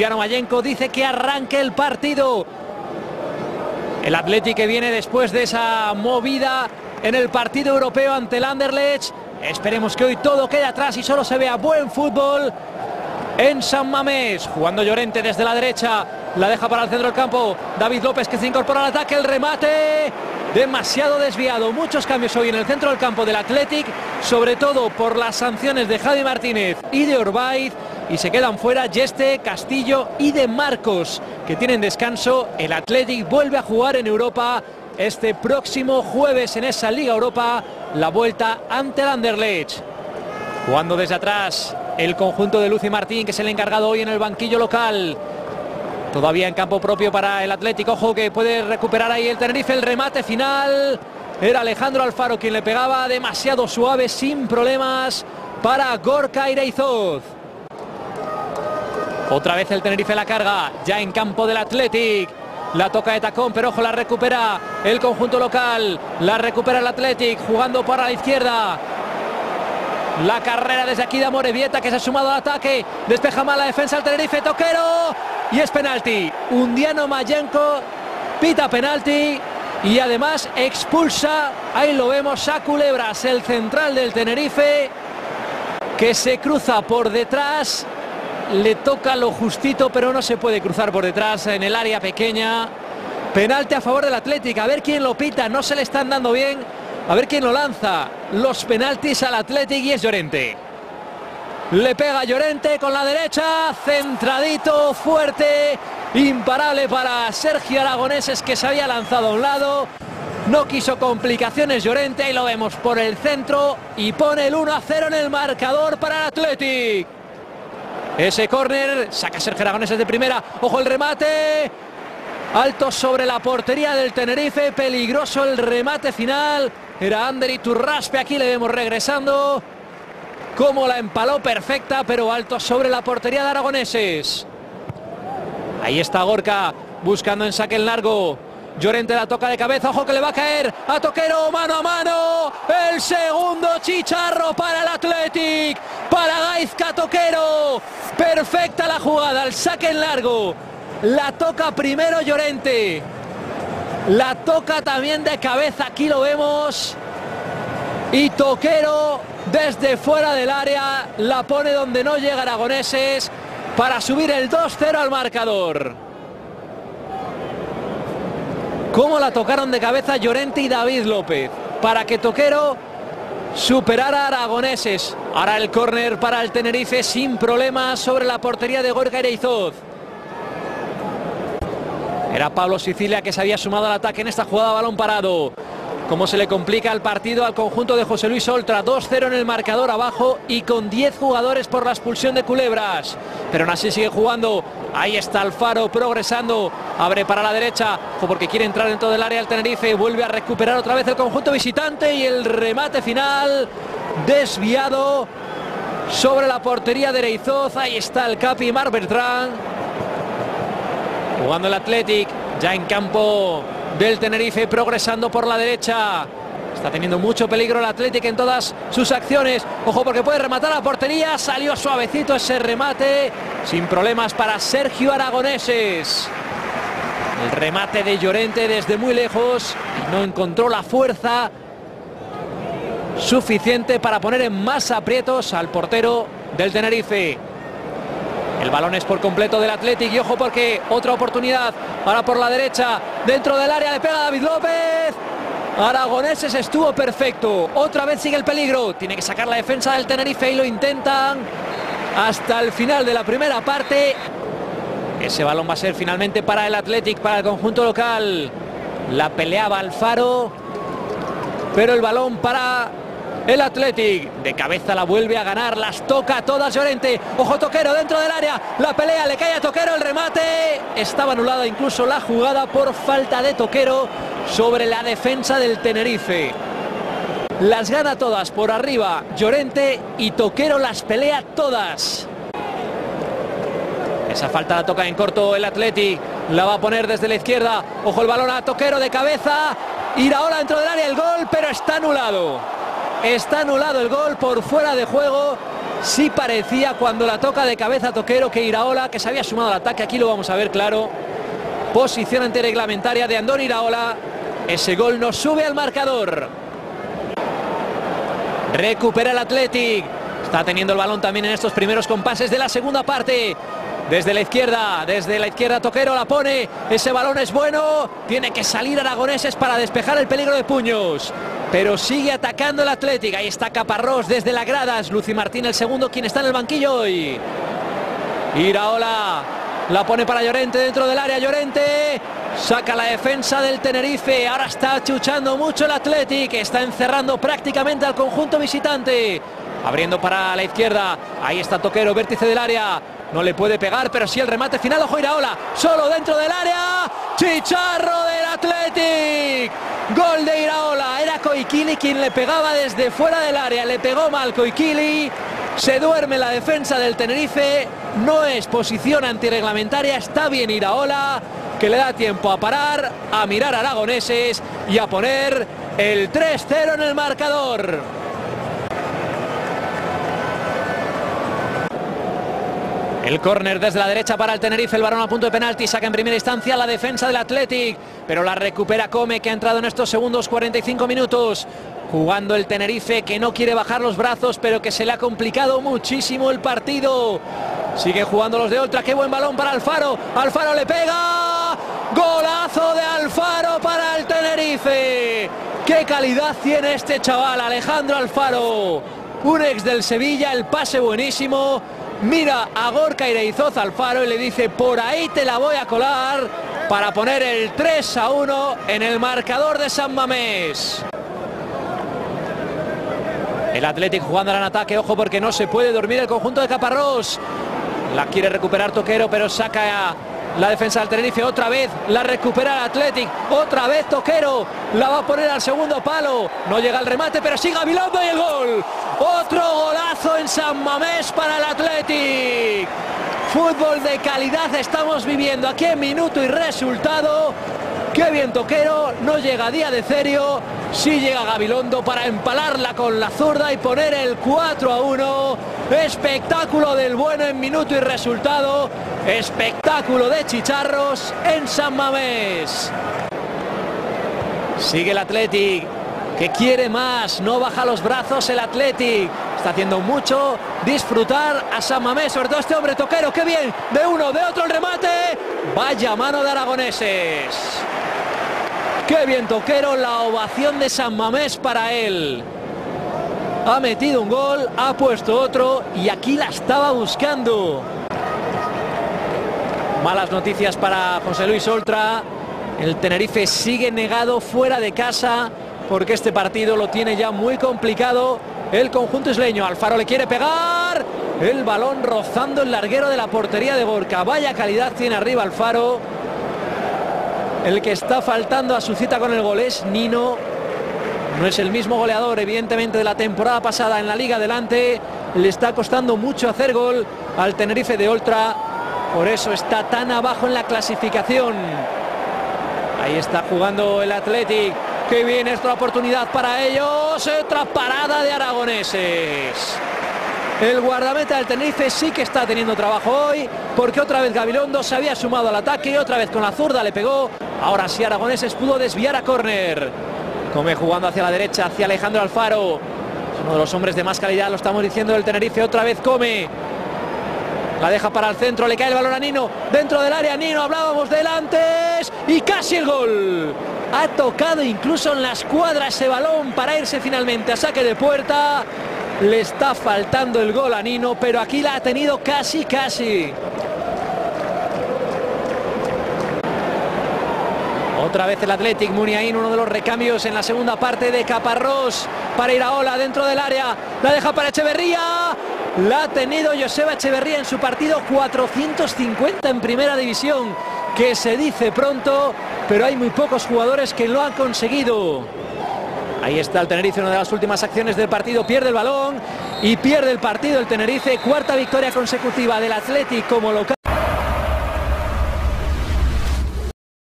Undiano Mayenko dice que arranque el partido. El Atlético viene después de esa movida en el partido europeo ante el Anderlecht. Esperemos que hoy todo quede atrás y solo se vea buen fútbol en San Mamés. Jugando Llorente desde la derecha. La deja para el centro del campo. David López que se incorpora al ataque. El remate. Demasiado desviado. Muchos cambios hoy en el centro del campo del Athletic. Sobre todo por las sanciones de Javi Martínez y de Orbaiz. Y se quedan fuera Yeste, Castillo y de Marcos. Que tienen descanso. El Athletic vuelve a jugar en Europa este próximo jueves en esa Liga Europa. La vuelta ante el Anderlecht. Jugando desde atrás el conjunto de Lucy Martín que es el encargado hoy en el banquillo local. Todavía en campo propio para el Atlético. Ojo que puede recuperar ahí el Tenerife. El remate final. Era Alejandro Alfaro quien le pegaba demasiado suave, sin problemas, para Gorka Ireizoz. Otra vez el Tenerife la carga, ya en campo del Athletic. La toca de tacón, pero ojo, la recupera el conjunto local. La recupera el Athletic, jugando para la izquierda. La carrera desde aquí de Amorevieta que se ha sumado al ataque. Despeja mal la defensa el Tenerife. Toquero. Y es penalti. Undiano Mayenko pita penalti. Y además expulsa, ahí lo vemos, a Culebras, el central del Tenerife, que se cruza por detrás. Le toca lo justito, pero no se puede cruzar por detrás en el área pequeña. Penalti a favor del Atlético. A ver quién lo pita. No se le están dando bien. A ver quién lo lanza. Los penaltis al Athletic y es Llorente. Le pega Llorente con la derecha. Centradito, fuerte. Imparable para Sergio Aragoneses que se había lanzado a un lado. No quiso complicaciones Llorente y lo vemos por el centro y pone el 1 a 0 en el marcador para el Athletic. Ese córner saca Sergio Aragoneses de primera. Ojo el remate. Alto sobre la portería del Tenerife. Peligroso el remate final. Era Ander Turraspe. Aquí le vemos regresando. Como la empaló perfecta, pero alto sobre la portería de Aragoneses. Ahí está Gorka buscando en saque el largo. Llorente la toca de cabeza, ojo que le va a caer a Toquero, mano a mano. El segundo chicharro para el Athletic, Gaizka Toquero. Perfecta la jugada, el saque en largo. La toca primero Llorente. La toca también de cabeza, aquí lo vemos. Y Toquero desde fuera del área la pone donde no llega Aragoneses para subir el 2-0 al marcador. Cómo la tocaron de cabeza Llorente y David López para que Toquero superara a Aragoneses. Ahora el córner para el Tenerife sin problemas sobre la portería de Gorka Ereizoz. Era Pablo Sicilia que se había sumado al ataque en esta jugada balón parado. Cómo se le complica el partido al conjunto de José Luis Oltra. 2-0 en el marcador abajo y con 10 jugadores por la expulsión de Culebras. Pero aún así sigue jugando. Ahí está Alfaro progresando. Abre para la derecha porque quiere entrar dentro del área el Tenerife. Vuelve a recuperar otra vez el conjunto visitante y el remate final desviado sobre la portería de Reizoz. Ahí está el Capi Mar Bertrán. Jugando el Athletic ya en campo del Tenerife progresando por la derecha. Está teniendo mucho peligro el Atlético en todas sus acciones. Ojo porque puede rematar a portería. Salió suavecito ese remate. Sin problemas para Sergio Aragoneses. El remate de Llorente desde muy lejos. No encontró la fuerza suficiente para poner en más aprietos al portero del Tenerife. El balón es por completo del Athletic y ojo porque otra oportunidad. Ahora por la derecha, dentro del área le pega David López. Aragoneses estuvo perfecto. Otra vez sigue el peligro. Tiene que sacar la defensa del Tenerife y lo intentan hasta el final de la primera parte. Ese balón va a ser finalmente para el Athletic, para el conjunto local. La peleaba Alfaro. Pero el balón para el Athletic. De cabeza la vuelve a ganar, las toca todas Llorente. Ojo Toquero dentro del área. La pelea le cae a Toquero el remate. Estaba anulada incluso la jugada por falta de Toquero sobre la defensa del Tenerife. Las gana todas por arriba Llorente y Toquero las pelea todas. Esa falta la toca en corto el Athletic. La va a poner desde la izquierda. Ojo el balón a Toquero de cabeza. Iraola dentro del área el gol, pero está anulado. Está anulado el gol por fuera de juego sí parecía cuando la toca de cabeza Toquero que Iraola, que se había sumado al ataque, aquí lo vamos a ver claro. Posición antirreglamentaria de Andón Iraola. Ese gol nos sube al marcador. Recupera el Athletic. Está teniendo el balón también en estos primeros compases de la segunda parte. Desde la izquierda, desde la izquierda Toquero la pone. Ese balón es bueno. Tiene que salir Aragoneses para despejar el peligro de puños. Pero sigue atacando el Athletic. Ahí está Caparrós desde las gradas. Lucy Martín el segundo, quien está en el banquillo hoy. Iraola la pone para Llorente dentro del área. Llorente saca la defensa del Tenerife. Ahora está chuchando mucho el Athletic. Está encerrando prácticamente al conjunto visitante. Abriendo para la izquierda. Ahí está Toquero, vértice del área. No le puede pegar, pero sí el remate final. Ojo Iraola. Solo dentro del área. Chicharro del Athletic. Gol de Iraola. Era Coikili quien le pegaba desde fuera del área. Le pegó mal Coikili. Se duerme la defensa del Tenerife. No es posición antirreglamentaria. Está bien Iraola. Que le da tiempo a parar, a mirar aragoneses y a poner el 3-0 en el marcador. El córner desde la derecha para el Tenerife, el varón a punto de penalti, saca en primera instancia la defensa del Athletic, pero la recupera Come que ha entrado en estos segundos 45 minutos. Jugando el Tenerife que no quiere bajar los brazos, pero que se le ha complicado muchísimo el partido. Sigue jugando los de Ultra, qué buen balón para Alfaro. Alfaro le pega. Golazo de Alfaro para el Tenerife. Qué calidad tiene este chaval, Alejandro Alfaro. Un ex del Sevilla, el pase buenísimo mira a Gorka Ireizoz Alfaro y le dice por ahí te la voy a colar para poner el 3 a 1 en el marcador de San Mamés. El Athletic jugando en ataque, ojo porque no se puede dormir el conjunto de Caparrós. La quiere recuperar Toquero, pero saca la defensa del Tenerife otra vez, la recupera el Athletic, otra vez Toquero, la va a poner al segundo palo, no llega el remate, pero sigue Avilando y el gol. Otro golazo en San Mamés para el Athletic. Fútbol de calidad estamos viviendo aquí en minuto y resultado. Qué bien Toquero, no llega día de serio, sí llega Gabilondo para empalarla con la zurda y poner el 4 a 1. Espectáculo del bueno en minuto y resultado. Espectáculo de chicharros en San Mamés. Sigue el Athletic que quiere más, no baja los brazos el Athletic. Está haciendo mucho disfrutar a San Mamés, sobre todo este hombre toquero, qué bien, de uno, de otro el remate. Vaya mano de aragoneses. Qué bien toquero, la ovación de San Mamés para él. Ha metido un gol, ha puesto otro y aquí la estaba buscando. Malas noticias para José Luis Oltra. El Tenerife sigue negado fuera de casa porque este partido lo tiene ya muy complicado el conjunto isleño. Alfaro le quiere pegar. El balón rozando el larguero de la portería de Gorka. Vaya calidad tiene arriba Alfaro. El que está faltando a su cita con el gol es Nino. No es el mismo goleador, evidentemente, de la temporada pasada en la Liga Adelante. Le está costando mucho hacer gol al Tenerife de Oltra. Por eso está tan abajo en la clasificación. Ahí está jugando el Athletic. Qué bien esta oportunidad para ellos. Otra parada de aragoneses. El guardameta del Tenerife sí que está teniendo trabajo hoy, porque otra vez Gabilondo se había sumado al ataque, otra vez con la zurda le pegó. Ahora sí Aragoneses pudo desviar a córner. Come jugando hacia la derecha, hacia Alejandro Alfaro. uno de los hombres de más calidad, lo estamos diciendo del Tenerife. Otra vez Come. La deja para el centro, le cae el balón a Nino. Dentro del área, Nino, hablábamos del antes. Y casi el gol. Ha tocado incluso en la escuadra ese balón para irse finalmente a saque de puerta. Le está faltando el gol a Nino, pero aquí la ha tenido casi, casi. Otra vez el Athletic Muniain, uno de los recambios en la segunda parte de Caparrós para Iraola dentro del área. La deja para Echeverría. La ha tenido Joseba Echeverría en su partido 450 en primera división, que se dice pronto, pero hay muy pocos jugadores que lo han conseguido. Ahí está el Tenerife, una de las últimas acciones del partido, pierde el balón y pierde el partido el Tenerife, cuarta victoria consecutiva del Athletic como local.